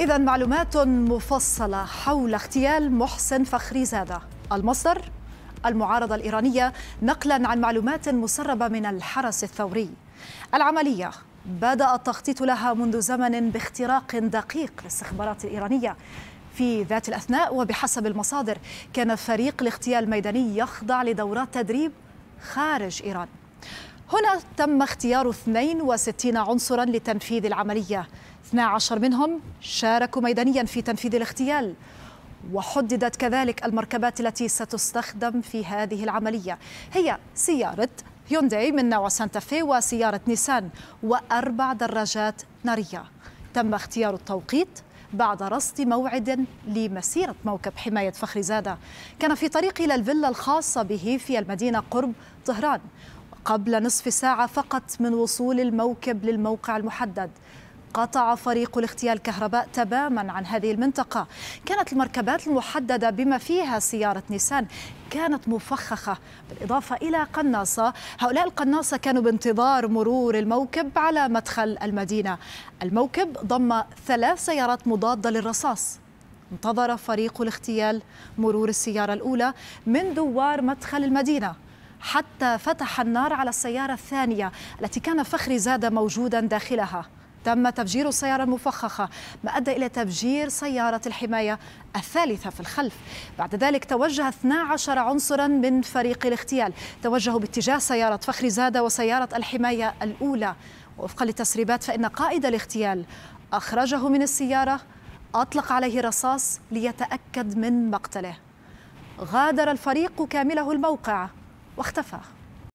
إذا معلومات مفصلة حول اغتيال محسن فخري زادة. المصدر المعارضة الإيرانية نقلا عن معلومات مسربة من الحرس الثوري. العملية بدأ التخطيط لها منذ زمن باختراق دقيق للاستخبارات الإيرانية. في ذات الأثناء وبحسب المصادر كان فريق الاغتيال الميداني يخضع لدورات تدريب خارج إيران. هنا تم اختيار 62 عنصرا لتنفيذ العملية. 12 منهم شاركوا ميدانيا في تنفيذ الاغتيال وحددت كذلك المركبات التي ستستخدم في هذه العملية. هي سيارة هيونداي من نوع سانتا في وسيارة نيسان وأربع دراجات نارية. تم اختيار التوقيت بعد رصد موعد لمسيرة موكب حماية فخر زادة كان في طريقه إلى الفيلا الخاصة به في المدينة قرب طهران. قبل نصف ساعة فقط من وصول الموكب للموقع المحدد. قطع فريق الاغتيال كهرباء تماما عن هذه المنطقة. كانت المركبات المحددة بما فيها سيارة نيسان كانت مفخخة. بالإضافة إلى قناصة. هؤلاء القناصة كانوا بانتظار مرور الموكب على مدخل المدينة. الموكب ضم ثلاث سيارات مضادة للرصاص. انتظر فريق الاغتيال مرور السيارة الأولى من دوار مدخل المدينة. حتى فتح النار على السيارة الثانية التي كان فخري زاد موجودا داخلها. تم تفجير السيارة المفخخة ما أدى إلى تفجير سيارة الحماية الثالثة في الخلف. بعد ذلك توجه 12 عنصرا من فريق الاغتيال. توجهوا باتجاه سيارة فخري زادة وسيارة الحماية الأولى. وفقا للتسريبات فإن قائد الاغتيال أخرجه من السيارة أطلق عليه رصاص ليتأكد من مقتله. غادر الفريق كامله الموقع. واختفى.